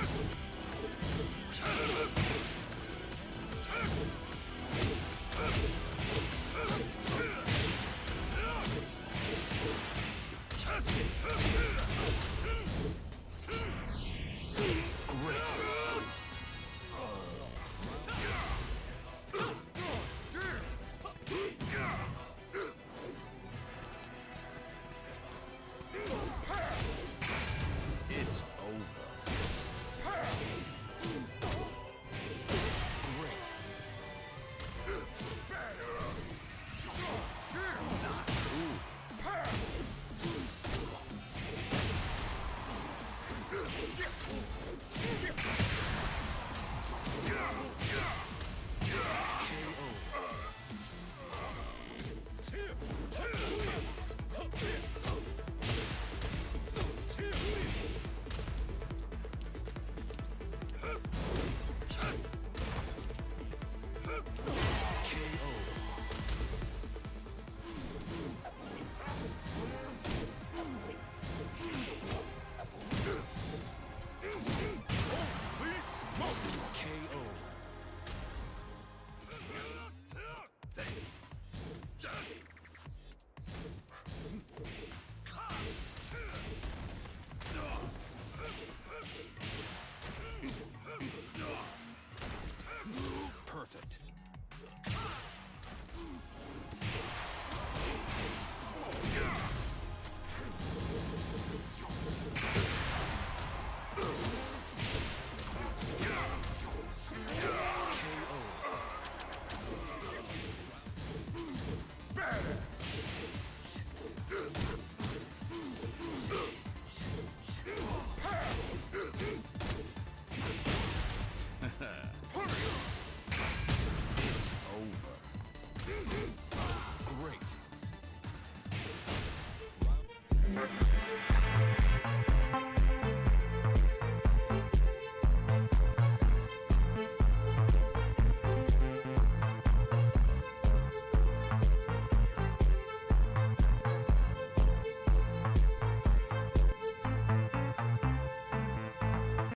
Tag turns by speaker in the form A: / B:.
A: Ugh! KO